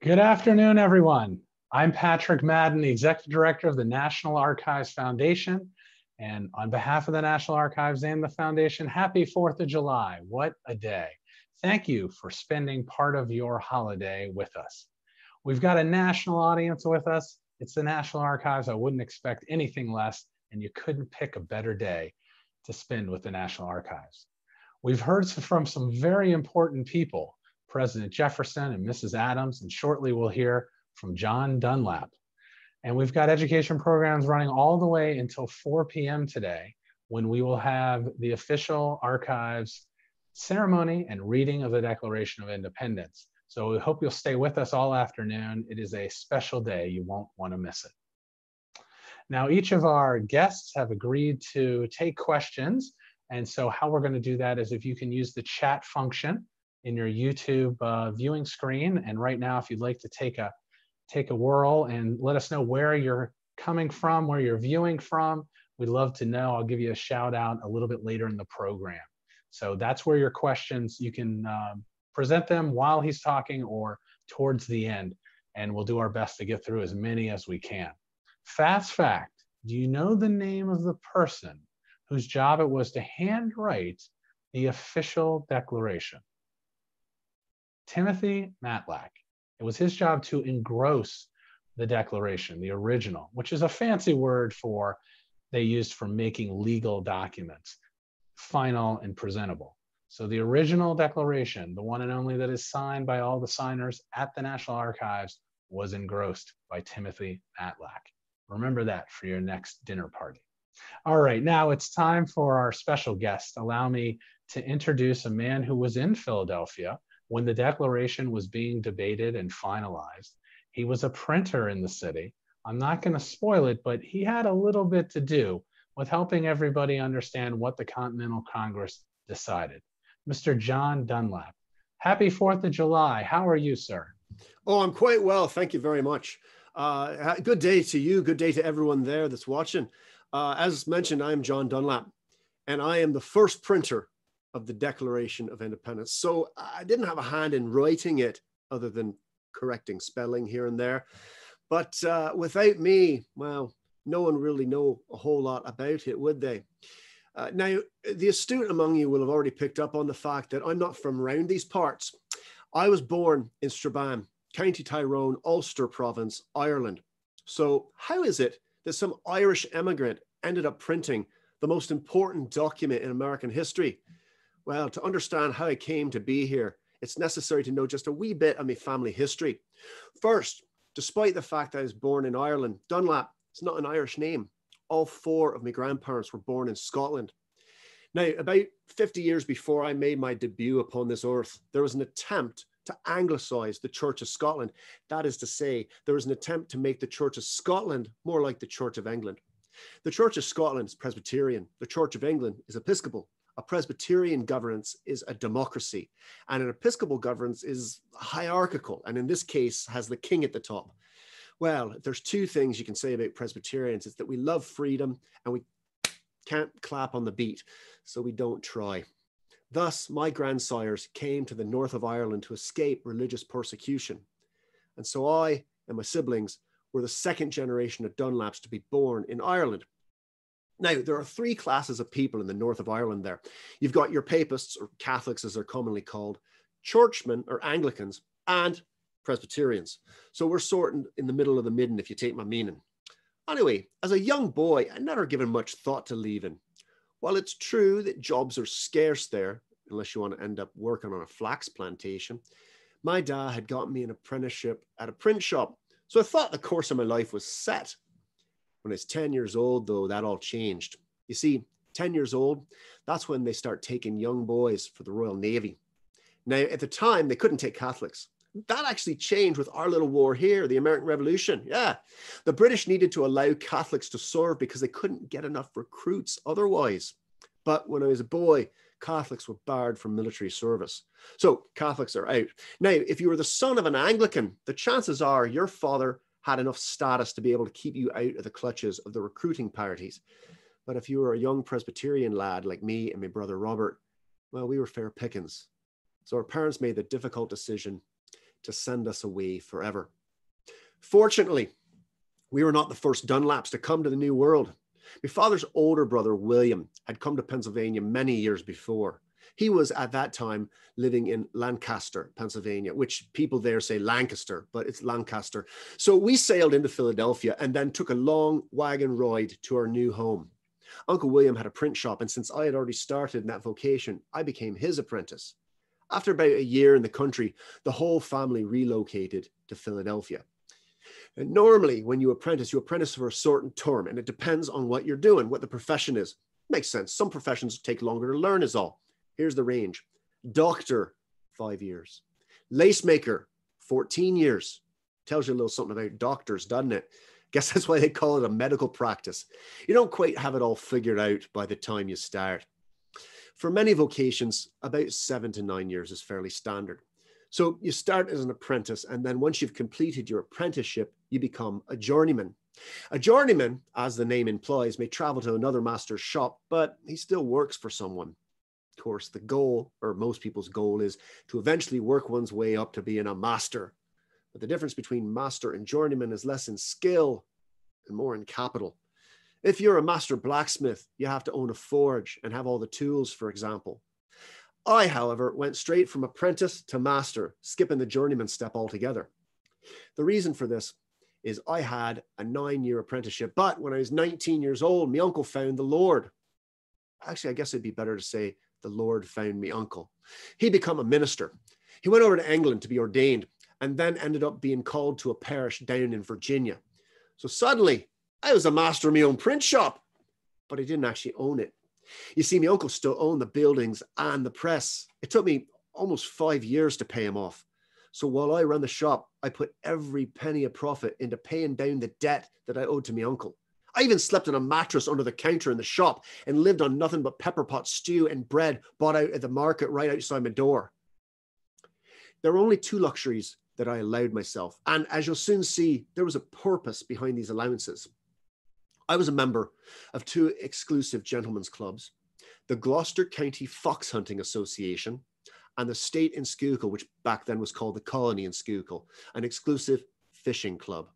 Good afternoon, everyone. I'm Patrick Madden, the Executive Director of the National Archives Foundation. And on behalf of the National Archives and the Foundation, happy 4th of July. What a day. Thank you for spending part of your holiday with us. We've got a national audience with us. It's the National Archives. I wouldn't expect anything less, and you couldn't pick a better day to spend with the National Archives. We've heard from some very important people, President Jefferson and Mrs. Adams, and shortly we'll hear from John Dunlap. And we've got education programs running all the way until 4 p.m. today when we will have the official archives ceremony and reading of the Declaration of Independence. So we hope you'll stay with us all afternoon. It is a special day. You won't want to miss it. Now, each of our guests have agreed to take questions and so how we're going to do that is if you can use the chat function in your YouTube uh, viewing screen. And right now, if you'd like to take a take a whirl and let us know where you're coming from, where you're viewing from, we'd love to know. I'll give you a shout out a little bit later in the program. So that's where your questions, you can um, present them while he's talking or towards the end. And we'll do our best to get through as many as we can. Fast fact, do you know the name of the person whose job it was to handwrite the official declaration. Timothy Matlack. It was his job to engross the declaration, the original, which is a fancy word for they used for making legal documents final and presentable. So the original declaration, the one and only that is signed by all the signers at the National Archives, was engrossed by Timothy Matlack. Remember that for your next dinner party. All right, now it's time for our special guest. Allow me to introduce a man who was in Philadelphia when the Declaration was being debated and finalized. He was a printer in the city. I'm not going to spoil it, but he had a little bit to do with helping everybody understand what the Continental Congress decided. Mr. John Dunlap. Happy 4th of July. How are you, sir? Oh, I'm quite well. Thank you very much. Uh, good day to you. Good day to everyone there that's watching. Uh, as mentioned, I am John Dunlap, and I am the first printer of the Declaration of Independence. So I didn't have a hand in writing it other than correcting spelling here and there. But uh, without me, well, no one really know a whole lot about it, would they? Uh, now, the astute among you will have already picked up on the fact that I'm not from around these parts. I was born in Strabane, County Tyrone, Ulster Province, Ireland. So how is it that some Irish emigrant ended up printing the most important document in American history? Well, to understand how I came to be here, it's necessary to know just a wee bit of my family history. First, despite the fact that I was born in Ireland, Dunlap is not an Irish name. All four of my grandparents were born in Scotland. Now, about 50 years before I made my debut upon this earth, there was an attempt to anglicize the Church of Scotland. That is to say, there was an attempt to make the Church of Scotland more like the Church of England. The Church of Scotland is Presbyterian, the Church of England is Episcopal. A Presbyterian governance is a democracy, and an Episcopal governance is hierarchical, and in this case, has the king at the top. Well, there's two things you can say about Presbyterians it's that we love freedom and we can't clap on the beat, so we don't try. Thus, my grandsires came to the north of Ireland to escape religious persecution. And so I and my siblings were the second generation of Dunlaps to be born in Ireland. Now, there are three classes of people in the north of Ireland there. You've got your papists, or Catholics as they're commonly called, churchmen or Anglicans, and Presbyterians. So we're sorting in the middle of the midden, if you take my meaning. Anyway, as a young boy, I never given much thought to leaving. While it's true that jobs are scarce there, unless you want to end up working on a flax plantation, my dad had gotten me an apprenticeship at a print shop. So I thought the course of my life was set. When I was 10 years old, though, that all changed. You see, 10 years old, that's when they start taking young boys for the Royal Navy. Now, at the time, they couldn't take Catholics that actually changed with our little war here, the American Revolution. Yeah. The British needed to allow Catholics to serve because they couldn't get enough recruits otherwise. But when I was a boy, Catholics were barred from military service. So Catholics are out. Now, if you were the son of an Anglican, the chances are your father had enough status to be able to keep you out of the clutches of the recruiting parties. But if you were a young Presbyterian lad like me and my brother Robert, well, we were fair pickings. So our parents made the difficult decision to send us away forever. Fortunately, we were not the first Dunlaps to come to the New World. My father's older brother, William, had come to Pennsylvania many years before. He was at that time living in Lancaster, Pennsylvania, which people there say Lancaster, but it's Lancaster. So we sailed into Philadelphia and then took a long wagon ride to our new home. Uncle William had a print shop, and since I had already started in that vocation, I became his apprentice. After about a year in the country, the whole family relocated to Philadelphia. And normally, when you apprentice, you apprentice for a certain term, and it depends on what you're doing, what the profession is. Makes sense. Some professions take longer to learn, is all. Here's the range doctor, five years. Lace maker, 14 years. Tells you a little something about doctors, doesn't it? Guess that's why they call it a medical practice. You don't quite have it all figured out by the time you start. For many vocations, about seven to nine years is fairly standard. So you start as an apprentice, and then once you've completed your apprenticeship, you become a journeyman. A journeyman, as the name implies, may travel to another master's shop, but he still works for someone. Course, the goal, or most people's goal, is to eventually work one's way up to being a master. But the difference between master and journeyman is less in skill and more in capital. If you're a master blacksmith, you have to own a forge and have all the tools, for example. I, however, went straight from apprentice to master, skipping the journeyman step altogether. The reason for this is I had a nine year apprenticeship, but when I was 19 years old, my uncle found the Lord. Actually, I guess it'd be better to say the Lord found me uncle. He became a minister. He went over to England to be ordained and then ended up being called to a parish down in Virginia. So suddenly, I was a master of my own print shop, but I didn't actually own it. You see, my uncle still owned the buildings and the press. It took me almost five years to pay him off. So while I ran the shop, I put every penny of profit into paying down the debt that I owed to my uncle. I even slept on a mattress under the counter in the shop and lived on nothing but pepper pot stew and bread bought out at the market right outside my door. There were only two luxuries that I allowed myself. And as you'll soon see, there was a purpose behind these allowances. I was a member of two exclusive gentlemen's clubs, the Gloucester County Fox Hunting Association and the State in Schuylkill, which back then was called the Colony in Schuylkill, an exclusive fishing club.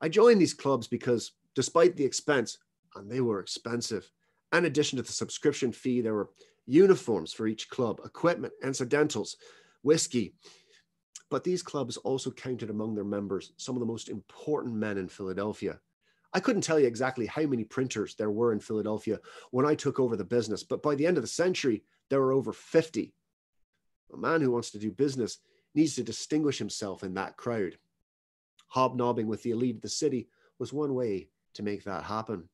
I joined these clubs because despite the expense, and they were expensive, in addition to the subscription fee, there were uniforms for each club, equipment, incidentals, whiskey. But these clubs also counted among their members some of the most important men in Philadelphia, I couldn't tell you exactly how many printers there were in Philadelphia when I took over the business, but by the end of the century, there were over 50. A man who wants to do business needs to distinguish himself in that crowd. Hobnobbing with the elite of the city was one way to make that happen.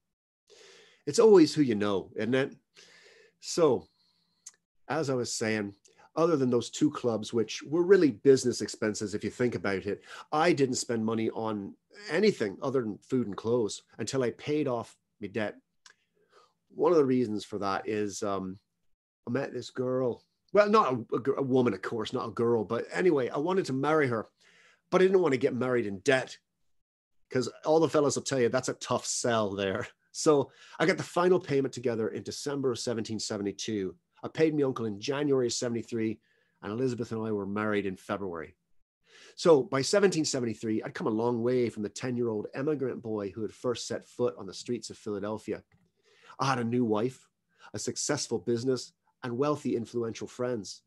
It's always who you know, isn't it? So, as I was saying, other than those two clubs, which were really business expenses if you think about it, I didn't spend money on anything other than food and clothes until I paid off my debt. One of the reasons for that is um, I met this girl. Well, not a, a woman, of course, not a girl, but anyway, I wanted to marry her, but I didn't want to get married in debt because all the fellas will tell you that's a tough sell there. So I got the final payment together in December of 1772 I paid my uncle in January of 73, and Elizabeth and I were married in February. So by 1773, I'd come a long way from the 10 year old emigrant boy who had first set foot on the streets of Philadelphia. I had a new wife, a successful business, and wealthy, influential friends.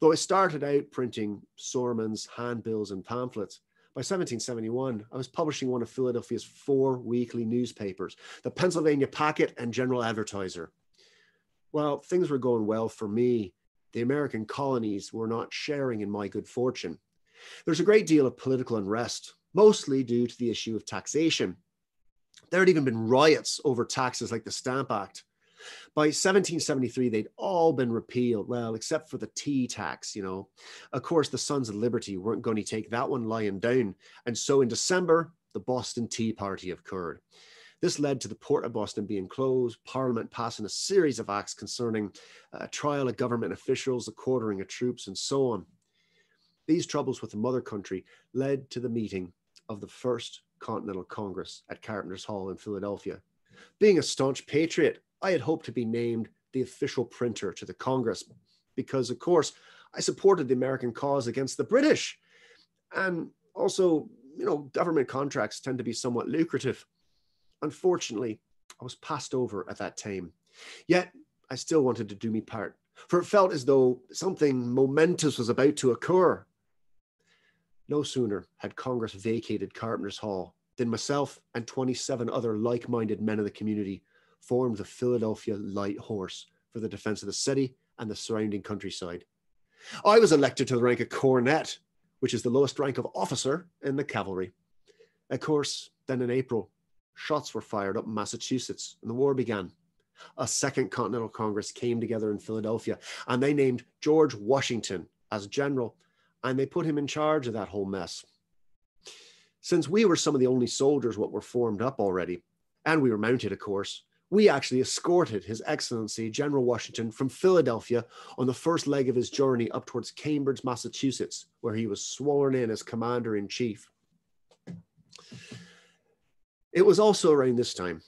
Though I started out printing sermons, handbills, and pamphlets, by 1771, I was publishing one of Philadelphia's four weekly newspapers, the Pennsylvania Packet and General Advertiser. Well, things were going well for me. The American colonies were not sharing in my good fortune. There's a great deal of political unrest, mostly due to the issue of taxation. There had even been riots over taxes like the Stamp Act. By 1773, they'd all been repealed, well, except for the tea tax, you know. Of course, the Sons of Liberty weren't going to take that one lying down. And so in December, the Boston Tea Party occurred. This led to the port of Boston being closed, Parliament passing a series of acts concerning uh, trial of government officials, the quartering of troops, and so on. These troubles with the mother country led to the meeting of the First Continental Congress at Carpenter's Hall in Philadelphia. Being a staunch patriot, I had hoped to be named the official printer to the Congress because, of course, I supported the American cause against the British. And also, you know, government contracts tend to be somewhat lucrative. Unfortunately, I was passed over at that time. Yet, I still wanted to do me part, for it felt as though something momentous was about to occur. No sooner had Congress vacated Carpenter's Hall than myself and 27 other like minded men of the community formed the Philadelphia Light Horse for the defense of the city and the surrounding countryside. I was elected to the rank of cornet, which is the lowest rank of officer in the cavalry. Of course, then in April, shots were fired up in Massachusetts and the war began. A second Continental Congress came together in Philadelphia and they named George Washington as general and they put him in charge of that whole mess. Since we were some of the only soldiers what were formed up already, and we were mounted, of course, we actually escorted His Excellency General Washington from Philadelphia on the first leg of his journey up towards Cambridge, Massachusetts, where he was sworn in as Commander in Chief. It was also around this time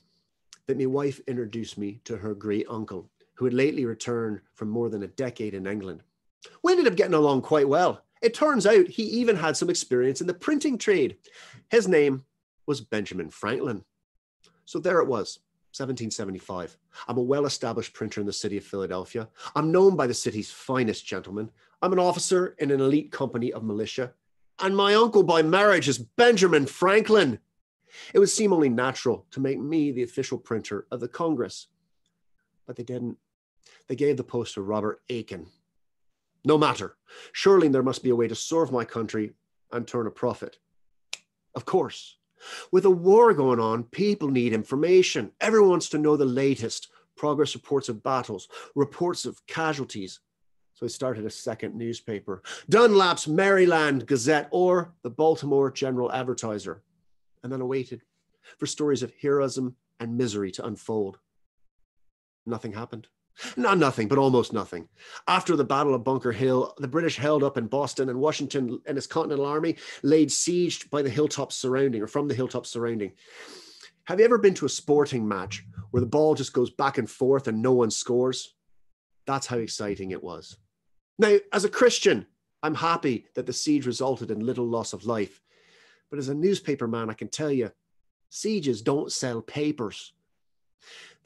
that my wife introduced me to her great uncle, who had lately returned from more than a decade in England. We ended up getting along quite well. It turns out he even had some experience in the printing trade. His name was Benjamin Franklin. So there it was, 1775. I'm a well established printer in the city of Philadelphia. I'm known by the city's finest gentlemen. I'm an officer in an elite company of militia. And my uncle by marriage is Benjamin Franklin. It would seem only natural to make me the official printer of the Congress. But they didn't. They gave the post to Robert Aitken. No matter. Surely there must be a way to serve my country and turn a profit. Of course, with a war going on, people need information. Everyone wants to know the latest progress reports of battles, reports of casualties. So he started a second newspaper, Dunlap's Maryland Gazette or the Baltimore General Advertiser. And then awaited for stories of heroism and misery to unfold. Nothing happened. Not nothing, but almost nothing. After the Battle of Bunker Hill, the British held up in Boston, and Washington and his Continental Army laid siege by the hilltops surrounding, or from the hilltops surrounding. Have you ever been to a sporting match where the ball just goes back and forth and no one scores? That's how exciting it was. Now, as a Christian, I'm happy that the siege resulted in little loss of life. But as a newspaper man, I can tell you, sieges don't sell papers.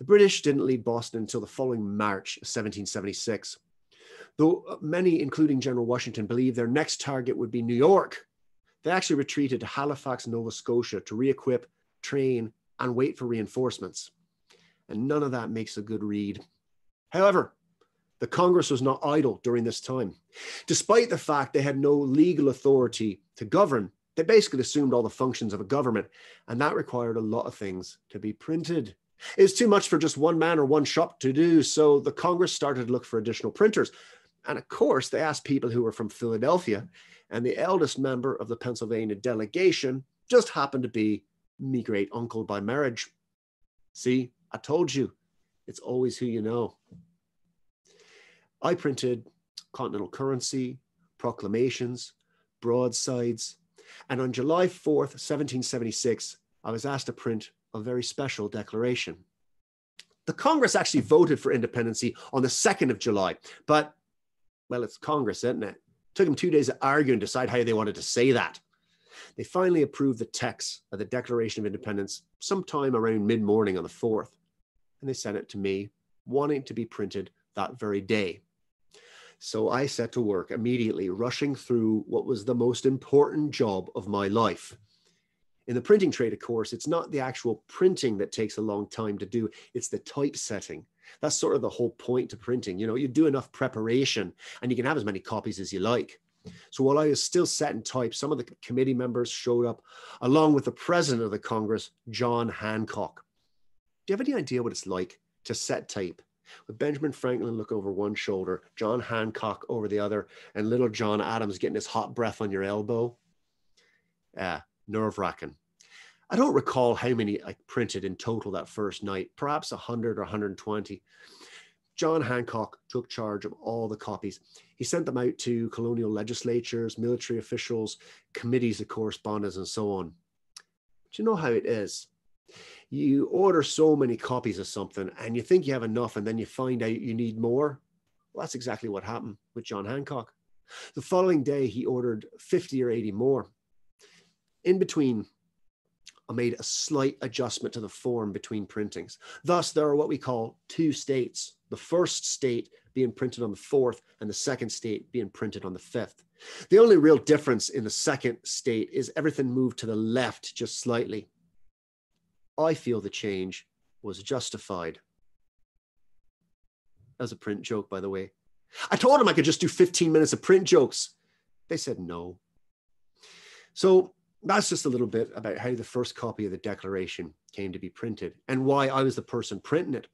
The British didn't leave Boston until the following March 1776. Though uh, many, including General Washington, believed their next target would be New York, they actually retreated to Halifax, Nova Scotia to re equip, train, and wait for reinforcements. And none of that makes a good read. However, the Congress was not idle during this time. Despite the fact they had no legal authority to govern, they basically assumed all the functions of a government, and that required a lot of things to be printed. It's too much for just one man or one shop to do. So the Congress started to look for additional printers. And of course, they asked people who were from Philadelphia. And the eldest member of the Pennsylvania delegation just happened to be me great uncle by marriage. See, I told you, it's always who you know. I printed continental currency, proclamations, broadsides. And on July 4th, 1776, I was asked to print a very special declaration. The Congress actually voted for independency on the 2nd of July, but well, it's Congress, isn't it? it took them two days to argue and decide how they wanted to say that. They finally approved the text of the Declaration of Independence sometime around mid morning on the 4th, and they sent it to me, wanting to be printed that very day. So I set to work immediately, rushing through what was the most important job of my life in the printing trade, of course, it's not the actual printing that takes a long time to do, it's the typesetting. That's sort of the whole point to printing. You know, you do enough preparation and you can have as many copies as you like. So while I was still setting type, some of the committee members showed up along with the president of the Congress, John Hancock. Do you have any idea what it's like to set type? With Benjamin Franklin look over one shoulder, John Hancock over the other, and little John Adams getting his hot breath on your elbow. Yeah, nerve wracking. I don't recall how many I printed in total that first night, perhaps 100 or 120. John Hancock took charge of all the copies. He sent them out to colonial legislatures, military officials, committees of correspondence, and so on. But you know how it is. You order so many copies of something and you think you have enough, and then you find out you need more. Well, that's exactly what happened with John Hancock. The following day, he ordered 50 or 80 more. In between, I made a slight adjustment to the form between printings. Thus, there are what we call two states. The first state being printed on the fourth, and the second state being printed on the fifth. The only real difference in the second state is everything moved to the left just slightly. I feel the change was justified. As a print joke, by the way. I told them I could just do 15 minutes of print jokes. They said no. So that's just a little bit about how the first copy of the Declaration came to be printed and why I was the person printing it.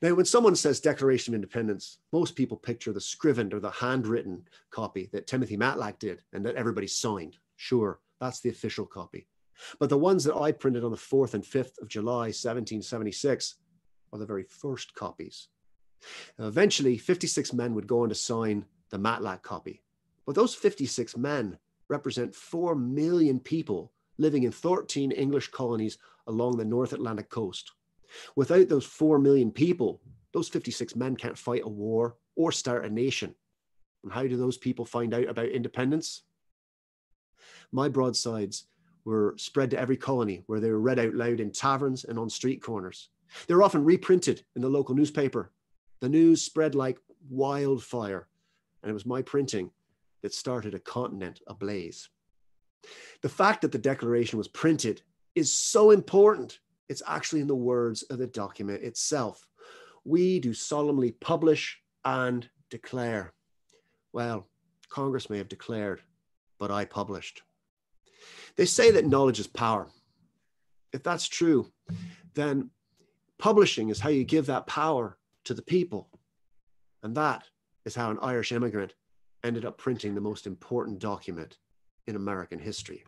Now, when someone says Declaration of Independence, most people picture the scrivened or the handwritten copy that Timothy Matlack did and that everybody signed. Sure, that's the official copy. But the ones that I printed on the 4th and 5th of July, 1776, are the very first copies. Now, eventually, 56 men would go on to sign the Matlack copy. But those 56 men represent 4 million people living in 13 English colonies along the North Atlantic coast. Without those 4 million people, those 56 men can't fight a war or start a nation. And how do those people find out about independence? My broadsides were spread to every colony where they were read out loud in taverns and on street corners. They were often reprinted in the local newspaper. The news spread like wildfire, and it was my printing that started a continent ablaze. The fact that the Declaration was printed is so important it's actually in the words of the document itself. We do solemnly publish and declare. Well, Congress may have declared, but I published. They say that knowledge is power. If that's true, then publishing is how you give that power to the people. And that is how an Irish immigrant ended up printing the most important document in American history.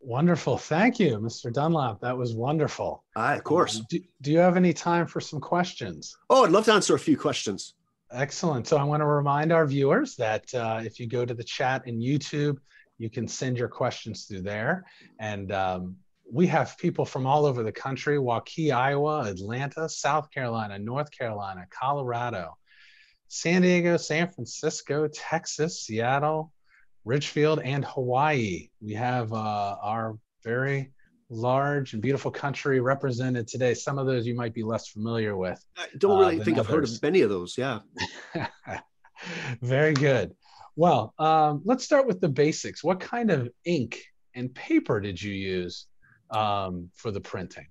Wonderful. Thank you, Mr. Dunlap. That was wonderful. Aye, of course. Um, do, do, you have any time for some questions? Oh, I'd love to answer a few questions. Excellent. So I want to remind our viewers that uh, if you go to the chat in YouTube, you can send your questions through there. And um, we have people from all over the country Waukee, Iowa, Atlanta, South Carolina, North Carolina, Colorado, San Diego, San Francisco, Texas, Seattle, Ridgefield, and Hawaii. We have uh, our very large and beautiful country represented today. Some of those you might be less familiar with. I don't really uh, think others. I've heard of many of those. Yeah. very good. Well, um, let's start with the basics. What kind of ink and paper did you use um, for the printing?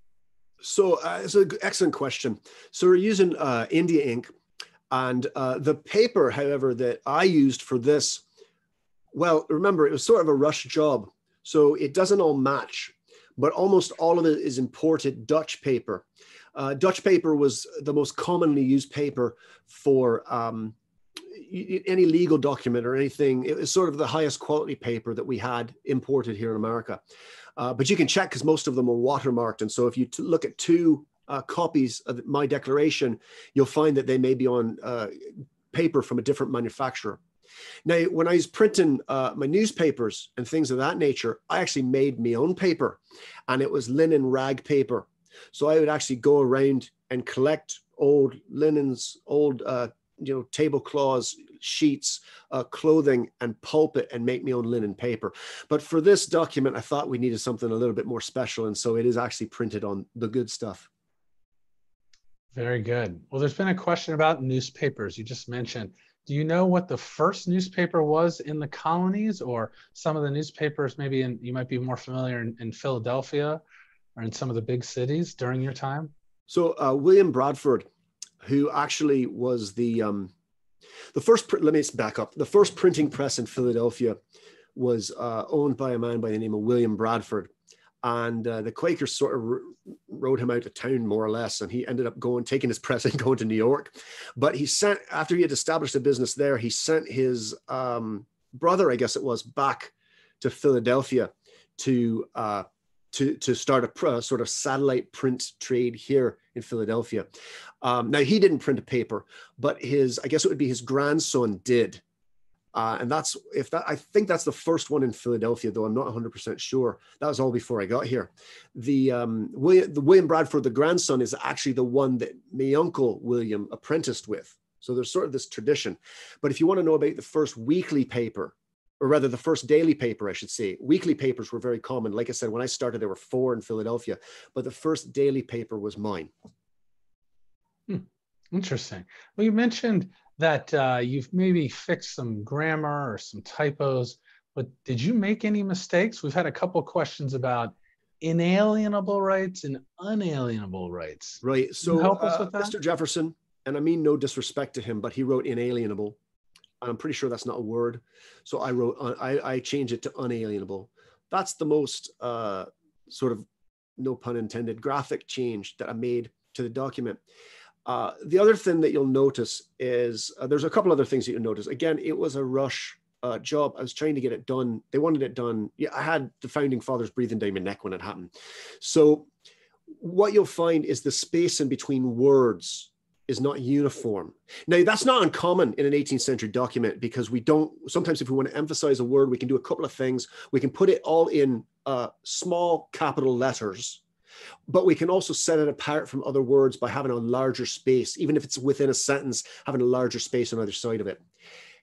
So uh, it's an excellent question. So we're using uh, India ink, and uh, the paper, however, that I used for this well, remember, it was sort of a rush job. So it doesn't all match, but almost all of it is imported Dutch paper. Uh, Dutch paper was the most commonly used paper for um, any legal document or anything. It was sort of the highest quality paper that we had imported here in America. Uh, but you can check because most of them are watermarked. And so if you look at two uh, copies of my declaration, you'll find that they may be on uh, paper from a different manufacturer. Now, when I was printing uh, my newspapers and things of that nature, I actually made my own paper and it was linen rag paper. So I would actually go around and collect old linens, old, uh, you know, tablecloths, sheets, uh, clothing, and pulp it and make my own linen paper. But for this document, I thought we needed something a little bit more special. And so it is actually printed on the good stuff. Very good. Well, there's been a question about newspapers. You just mentioned do you know what the first newspaper was in the colonies or some of the newspapers maybe in, you might be more familiar in, in Philadelphia or in some of the big cities during your time? So uh, William Bradford, who actually was the um, the first, let me just back up. The first printing press in Philadelphia was uh, owned by a man by the name of William Bradford and uh, the Quakers sort of rode him out of town more or less, and he ended up going, taking his press and going to New York. But he sent after he had established a business there, he sent his um, brother, I guess it was, back to Philadelphia to uh, to to start a sort of satellite print trade here in Philadelphia. Um, now he didn't print a paper, but his I guess it would be his grandson did. Uh, and that's if that I think that's the first one in Philadelphia, though I'm not 100% sure. That was all before I got here. The um, William, the William Bradford, the grandson, is actually the one that my uncle William apprenticed with. So there's sort of this tradition. But if you want to know about the first weekly paper, or rather the first daily paper, I should say, weekly papers were very common. Like I said, when I started, there were four in Philadelphia, but the first daily paper was mine. Hmm. Interesting. Well, you mentioned that uh, you've maybe fixed some grammar or some typos, but did you make any mistakes? We've had a couple questions about inalienable rights and unalienable rights. Right. So, help us uh? Mr. Jefferson, and I mean no disrespect to him, but he wrote inalienable. I'm pretty sure that's not a word. So I wrote, uh, I, I changed it to unalienable. That's the most uh, sort of, no pun intended, graphic change that I made to the document. Uh, the other thing that you'll notice is uh, there's a couple other things that you'll notice. Again, it was a rush uh, job. I was trying to get it done. They wanted it done. Yeah, I had the founding fathers breathing down my neck when it happened. So what you'll find is the space in between words is not uniform. Now, that's not uncommon in an 18th century document because we don't, sometimes if we want to emphasize a word, we can do a couple of things. We can put it all in uh, small capital letters, but we can also set it apart from other words by having a larger space, even if it's within a sentence, having a larger space on either side of it.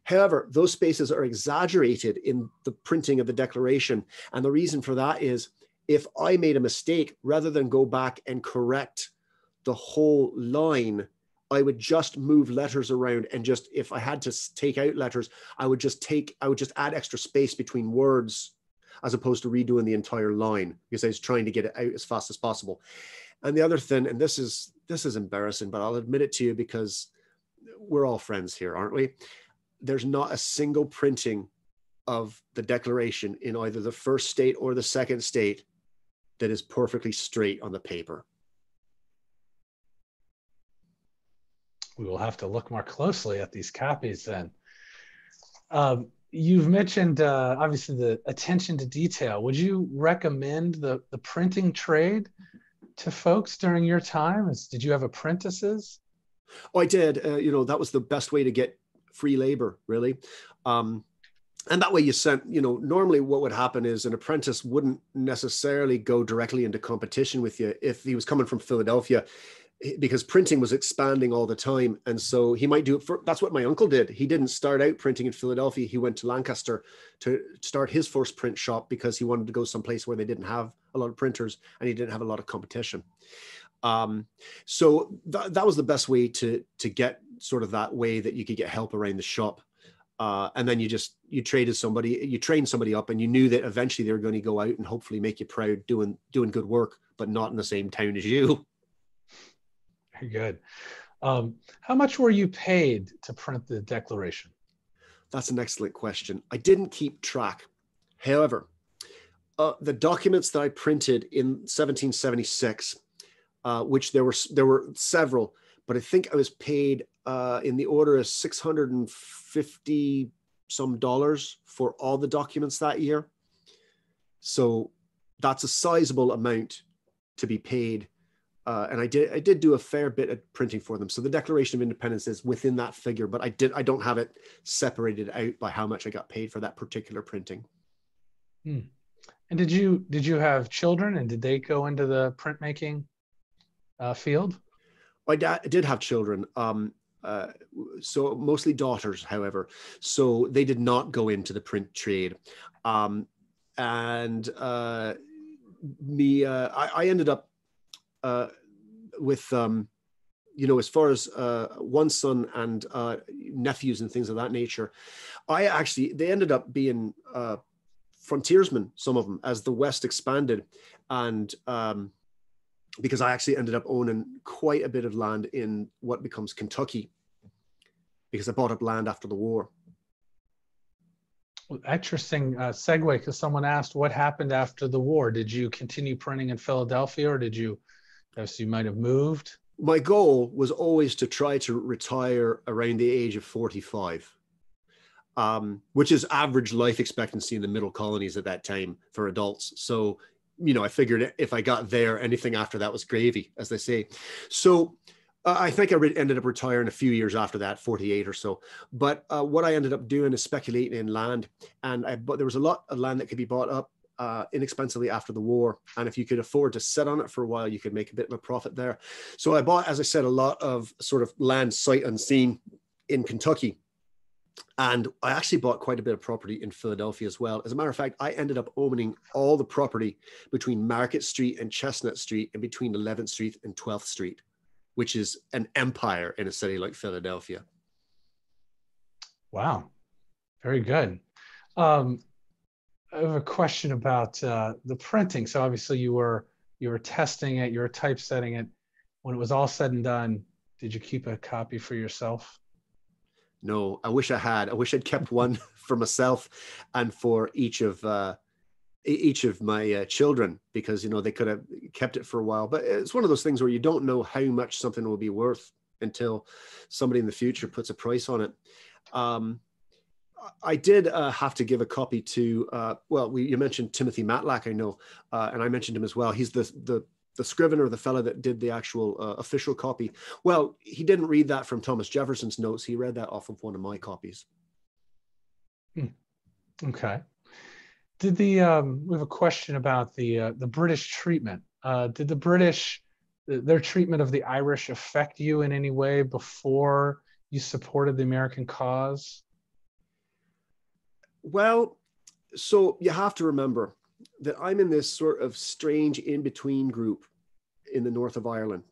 However, those spaces are exaggerated in the printing of the declaration. And the reason for that is if I made a mistake, rather than go back and correct the whole line, I would just move letters around and just if I had to take out letters, I would just take I would just add extra space between words as opposed to redoing the entire line because I was trying to get it out as fast as possible. And the other thing, and this is this is embarrassing, but I'll admit it to you because we're all friends here, aren't we? There's not a single printing of the declaration in either the first state or the second state that is perfectly straight on the paper. we will have to look more closely at these copies then. Um, you've mentioned uh, obviously the attention to detail. Would you recommend the, the printing trade to folks during your time? Did you have apprentices? Oh, I did. Uh, you know, that was the best way to get free labor, really. Um, and that way you sent, you know, normally what would happen is an apprentice wouldn't necessarily go directly into competition with you. If he was coming from Philadelphia, because printing was expanding all the time. And so he might do it for that's what my uncle did. He didn't start out printing in philadelphia. He went to lancaster to start his first print shop because he wanted to go someplace where they didn't have a lot of printers and he didn't have a lot of competition. Um, so th- that was the best way to to get sort of that way that you could get help around the shop. Uh, and then you just you traded somebody you trained somebody up and you knew that eventually they were going to go out and hopefully make you proud doing doing good work but not in the same town as you Very good. Um, how much were you paid to print the declaration? That's an excellent question. I didn't keep track. However, uh, the documents that I printed in 1776, uh, which there were there were several, but I think I was paid uh, in the order of 650 some dollars for all the documents that year. So that's a sizable amount to be paid uh, and I did I did do a fair bit of printing for them. So the Declaration of Independence is within that figure, but I did I don't have it separated out by how much I got paid for that particular printing. Hmm. And did you did you have children, and did they go into the printmaking uh, field? I did have children. Um, uh, so mostly daughters, however. So they did not go into the print trade. Um, and uh, me, uh, I, I ended up uh, with um, you know as far as uh, one son and uh, nephews and things of that nature i actually they ended up being uh, frontiersmen some of them as the west expanded. And um, because i actually ended up owning quite a bit of land in what becomes kentucky because i bought up land after the war. Interesting uh, segue because someone asked what happened after the war? Did you continue printing in philadelphia or did you Yes, you might have moved. My goal was always to try to retire around the age of 45, um, which is average life expectancy in the middle colonies at that time for adults. So, you know, I figured if I got there, anything after that was gravy, as they say. So, uh, I think I re- ended up retiring a few years after that, 48 or so. But uh, what I ended up doing is speculating in land, and I, but there was a lot of land that could be bought up uh, inexpensively after the war. And if you could afford to sit on it for a while, you could make a bit of a profit there. So I bought, as I said, a lot of sort of land sight unseen in Kentucky. And I actually bought quite a bit of property in Philadelphia as well. As a matter of fact, I ended up owning all the property between Market Street and Chestnut Street and between 11th Street and 12th Street, which is an empire in a city like Philadelphia. Wow, very good. Um, I have a question about uh, the printing. So obviously you were you were testing it, you were typesetting it. When it was all said and done, did you keep a copy for yourself? No, I wish I had. I wish I'd kept one for myself and for each of uh, each of my uh, children because you know they could have kept it for a while. But it's one of those things where you don't know how much something will be worth until somebody in the future puts a price on it. Um, I did uh, have to give a copy to, uh, well, we, you mentioned Timothy Matlack, I know, uh, and I mentioned him as well. He's the, the, the scrivener, the fellow that did the actual uh, official copy. Well, he didn't read that from Thomas Jefferson's notes. He read that off of one of my copies. Hmm. Okay. Did the, um, we have a question about the, uh, the British treatment. Uh, did the British, their treatment of the Irish affect you in any way before you supported the American cause? Well, so you have to remember that I'm in this sort of strange in between group in the north of Ireland.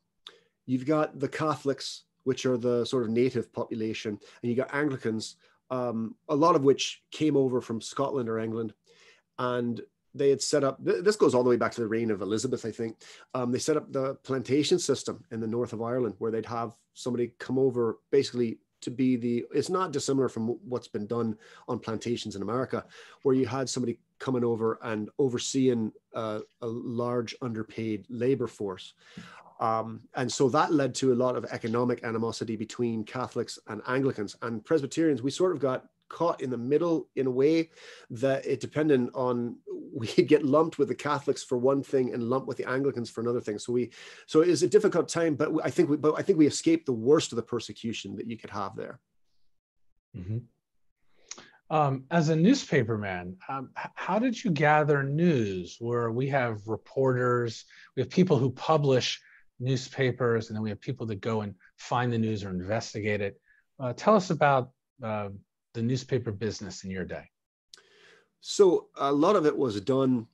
You've got the Catholics, which are the sort of native population, and you got Anglicans, um, a lot of which came over from Scotland or England. And they had set up, this goes all the way back to the reign of Elizabeth, I think. Um, they set up the plantation system in the north of Ireland where they'd have somebody come over basically to be the it's not dissimilar from what's been done on plantations in america where you had somebody coming over and overseeing uh, a large underpaid labor force. Um, and so that led to a lot of economic animosity between catholics and anglicans and presbyterians. We sort of got caught in the middle in a way that it depended on we get lumped with the Catholics for one thing and lumped with the Anglicans for another thing. So we so it is a difficult time, but I think we but I think we escaped the worst of the persecution that you could have there. Mm-hmm. Um, as a newspaperman, um, how did you gather news? Where we have reporters, we have people who publish newspapers, and then we have people that go and find the news or investigate it. Uh, tell us about uh, the newspaper business in your day? So a lot of it was done.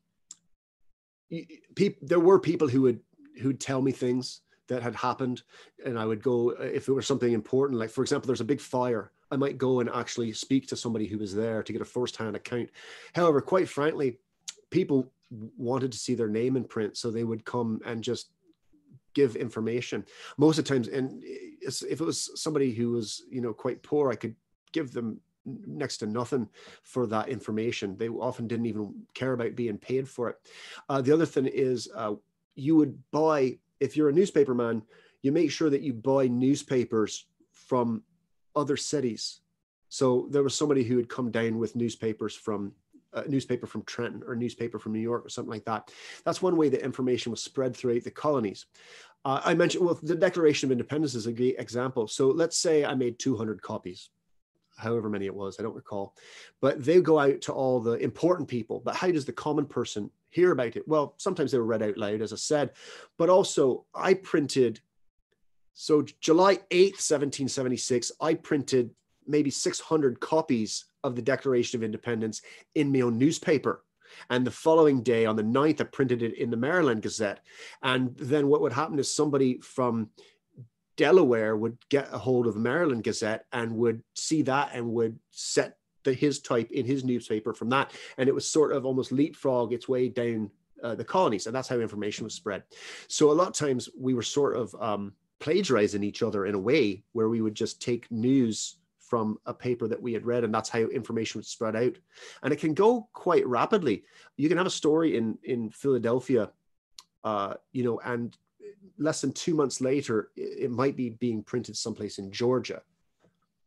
There were people who would who'd tell me things that had happened, and I would go if it was something important. Like for example, there's a big fire. I might go and actually speak to somebody who was there to get a first-hand account. However, quite frankly, people wanted to see their name in print, so they would come and just give information. Most of the times, and eh, if it was somebody who was you know quite poor, I could give them next to nothing for that information. They often didn't even care about being paid for it. Uh, the other thing is uh, you would buy, if you're a newspaper man, you make sure that you buy newspapers from other cities. So there was somebody who had come down with newspapers from a uh, newspaper from Trenton or a newspaper from New York or something like that. That's one way that information was spread throughout the colonies. Uh, I mentioned, well, the Declaration of Independence is a great example. So let's say I made 200 copies however many it was, I don't recall. But they go out to all the important people. But how does the common person hear about it? Well, sometimes they were read out loud, as I said, but also I printed. So July 8th, 1776, I printed maybe 600 copies of the Declaration of Independence in my own newspaper. And the following day, on the 9th, I printed it in the Maryland Gazette. And then what would happen is somebody from Delaware would get a hold of Maryland Gazette and would see that and would set the, his type in his newspaper from that. And it was sort of almost leapfrog its way down uh, the colonies. And that's how information was spread. So a lot of times we were sort of um, plagiarizing each other in a way where we would just take news from a paper that we had read and that's how information would spread out and it can go quite rapidly you can have a story in in philadelphia uh, you know and less than two months later, it might be being printed someplace in Georgia.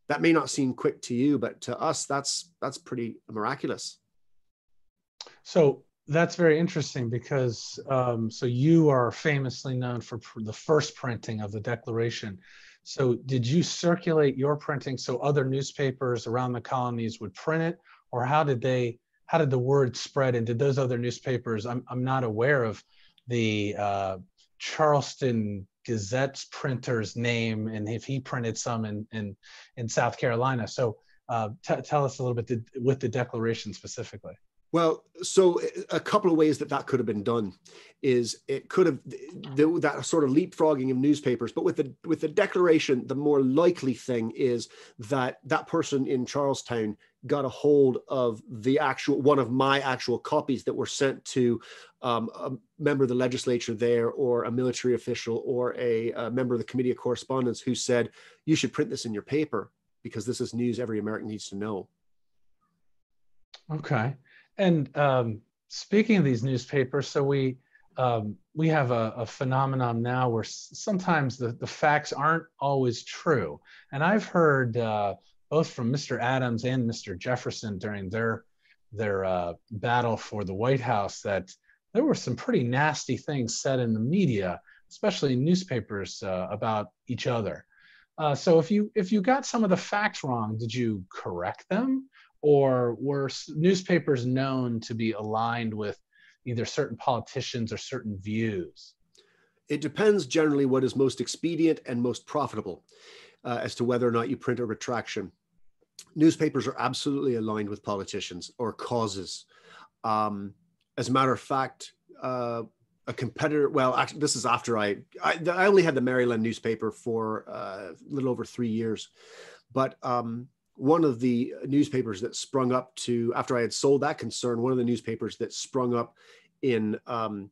That may not seem quick to you, but to us, that's that's pretty miraculous. So that's very interesting because um, so you are famously known for pr- the first printing of the Declaration. So did you circulate your printing so other newspapers around the colonies would print it, or how did they? How did the word spread? And did those other newspapers? I'm I'm not aware of the uh, Charleston Gazette's printer's name and if he printed some in in, in South Carolina. So uh, t- tell us a little bit with the Declaration specifically. Well, so a couple of ways that that could have been done is it could have that sort of leapfrogging of newspapers, but with the with the declaration, the more likely thing is that that person in Charlestown got a hold of the actual one of my actual copies that were sent to um, a member of the legislature there, or a military official, or a, a member of the committee of correspondence who said you should print this in your paper because this is news every American needs to know. Okay. And um, speaking of these newspapers, so we um, we have a, a, phenomenon now where sometimes the, the facts aren't always true. And I've heard uh, both from Mr. Adams and Mr. Jefferson during their their uh, battle for the White House that there were some pretty nasty things said in the media, especially in newspapers, uh, about each other. Uh, so if you if you got some of the facts wrong, did you correct them? Or were newspapers known to be aligned with either certain politicians or certain views? It depends generally what is most expedient and most profitable uh, as to whether or not you print a retraction. Newspapers are absolutely aligned with politicians or causes. Um, as a matter of fact, uh, a competitor, well, actually, this is after I, I, I only had the Maryland newspaper for uh, a little over three years, but um, one of the newspapers that sprung up to after I had sold that concern, one of the newspapers that sprung up in um,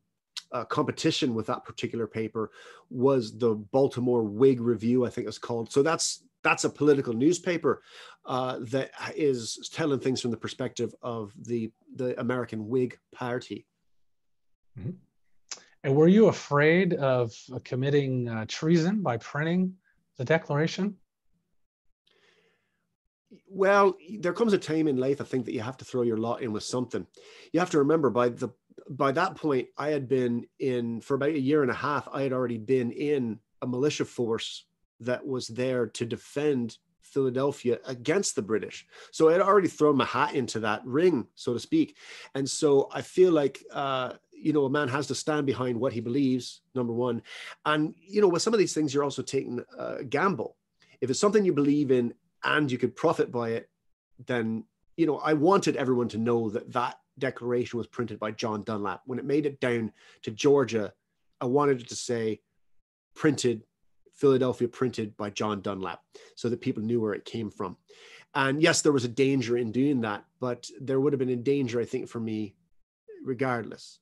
competition with that particular paper was the Baltimore Whig Review, I think it's called. So that's that's a political newspaper uh, that is telling things from the perspective of the the American Whig Party. Mm-hmm. And were you afraid of committing uh, treason by printing the Declaration? Well, there comes a time in life I think that you have to throw your lot in with something. You have to remember by the by that point I had been in for about a year and a half. I had already been in a militia force that was there to defend Philadelphia against the British. So I had already thrown my hat into that ring, so to speak. And so I feel like uh, you know a man has to stand behind what he believes. Number one, and you know with some of these things you're also taking a gamble. If it's something you believe in and you could profit by it, then you know I wanted everyone to know that that declaration was printed by John Dunlap. When it made it down to Georgia, I wanted it to say printed Philadelphia printed by John Dunlap so that people knew where it came from. And yes, there was a danger in doing that, but there would have been a danger, I think, for me regardless.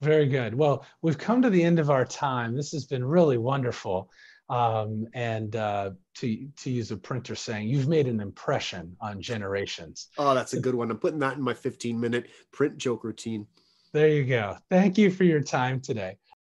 Very good. Well, we've come to the end of our time. This has been really wonderful um, and uh, to to use a printer saying, you've made an impression on generations. Oh, that's a good one. I'm putting that in my 15 minute print joke routine. There you go. Thank you for your time today.